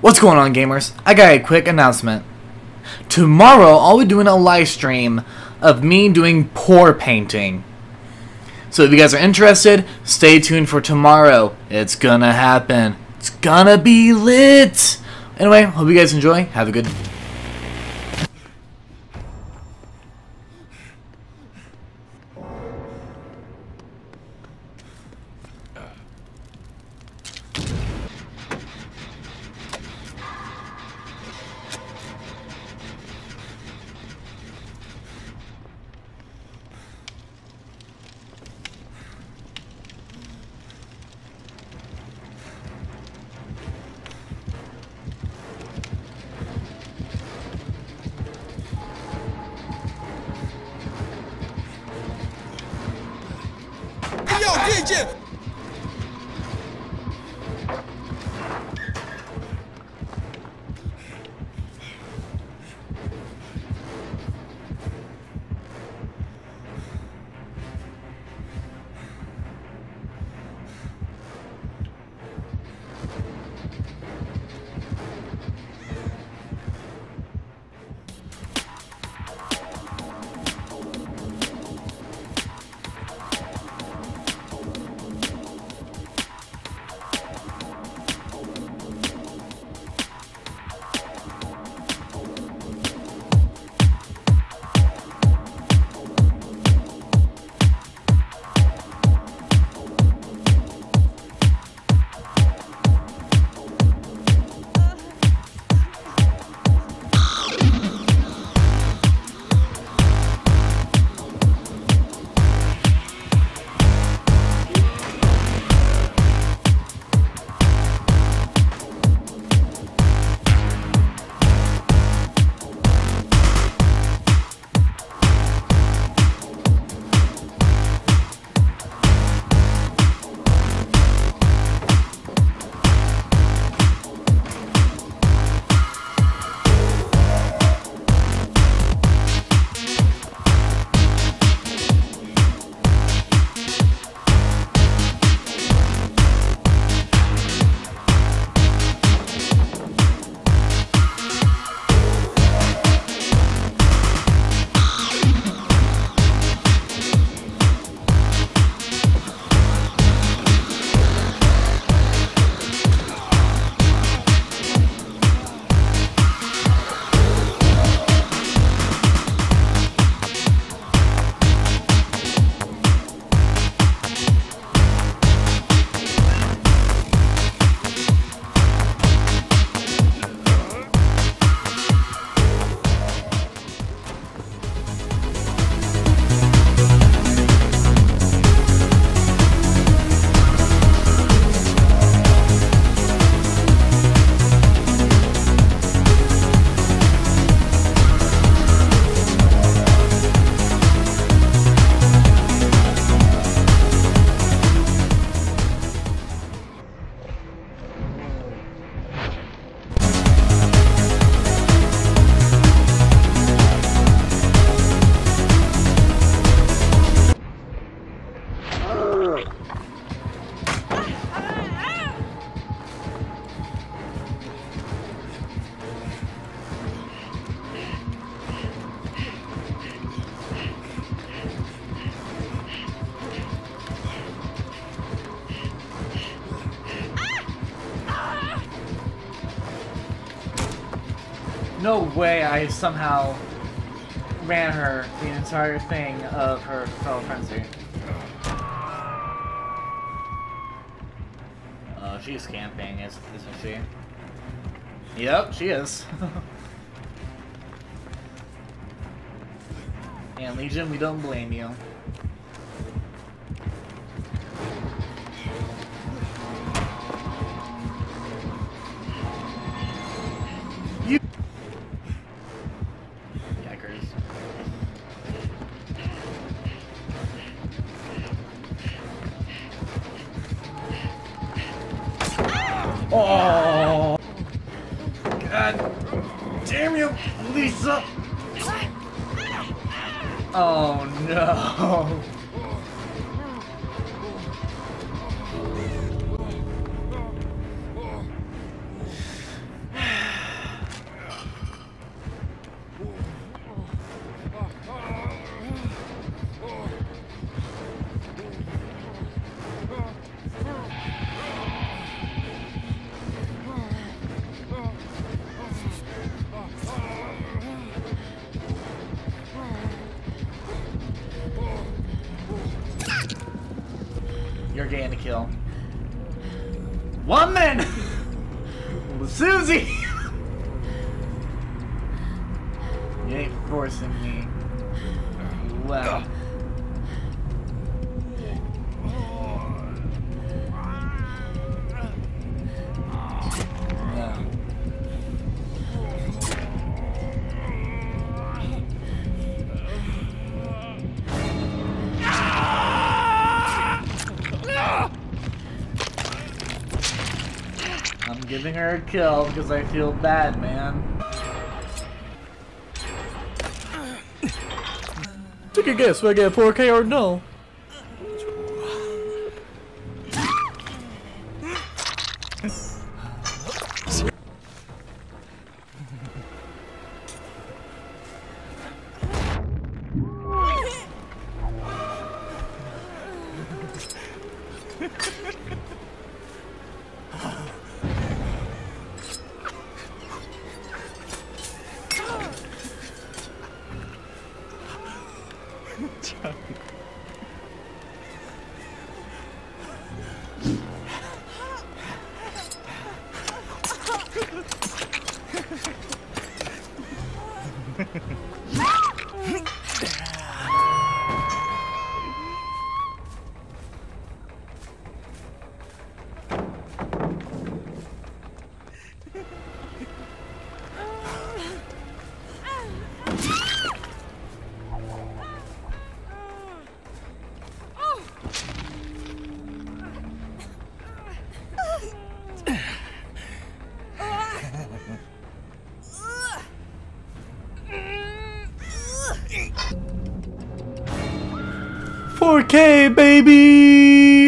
What's going on gamers? I got a quick announcement. Tomorrow I'll be doing a live stream of me doing pour painting. So if you guys are interested, stay tuned for tomorrow. It's gonna happen. It's gonna be lit! Anyway, hope you guys enjoy. Have a good No way I somehow ran her the entire thing of her Feral Frenzy. Oh, uh, she's camping, is- isn't she? Yep, she is. and Legion, we don't blame. You. Oh! God damn you, Lisa! Oh no! Kill. Woman! Susie! you ain't forcing me. Well. Giving her a kill because I feel bad, man. Take a guess, will I get a 4K or no? Four K baby.